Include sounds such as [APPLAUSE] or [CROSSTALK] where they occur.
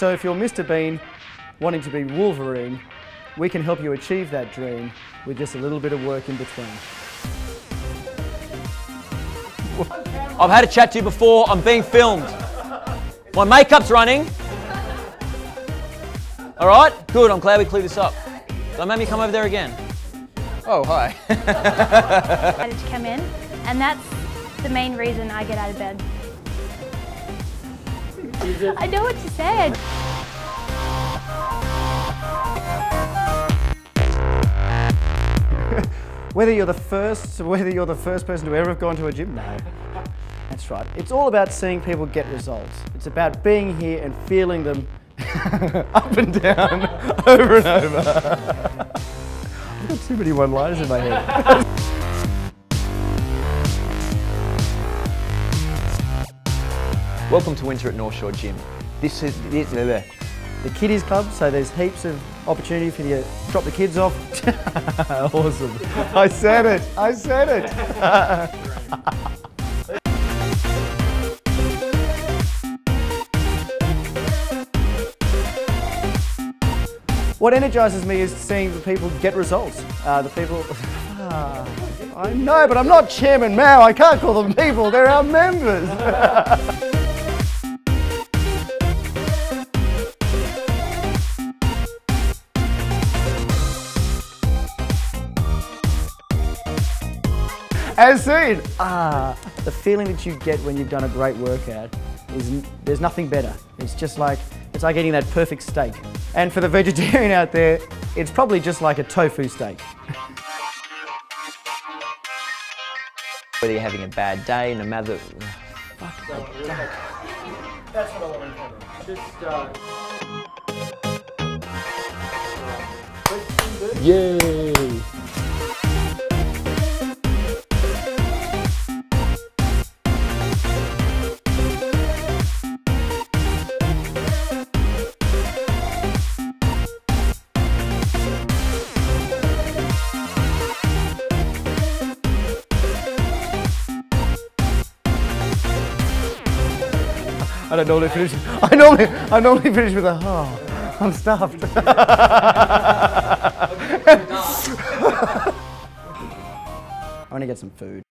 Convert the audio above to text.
So if you're Mr. Bean wanting to be Wolverine, we can help you achieve that dream with just a little bit of work in between. I've had a chat to you before. I'm being filmed. My makeup's running. All right, good. I'm glad we cleared this up. Don't make me come over there again. Oh, hi. [LAUGHS] decided to come in, and that's the main reason I get out of bed. I know what you said. [LAUGHS] Whether you're the first, whether you're the first person to ever have gone to a gym, no. That's right. It's all about seeing people get results. It's about being here and feeling them [LAUGHS] up and down, [LAUGHS] over and over. I've got too many one-liners in my head. Welcome to Winter at North Shore Gym. This is this, the kiddies club, so there's heaps of opportunity for you to drop the kids off. [LAUGHS] awesome. I said it. I said it. [LAUGHS] What energises me is seeing the people get results. Uh, the people, [LAUGHS] I know, but I'm not Chairman Mao. I can't call them people. They're our members. As soon. ah, the feeling that you get when you've done a great workout is there's nothing better. It's just like it's like eating that perfect steak. And for the vegetarian out there, it's probably just like a tofu steak. Whether you're having a bad day, no matter. Fuck. That's what I want to cover. Just uh, Yay! I don't normally finish. I normally, I normally finish with a oh, I'm stuffed. [LAUGHS] I want to get some food.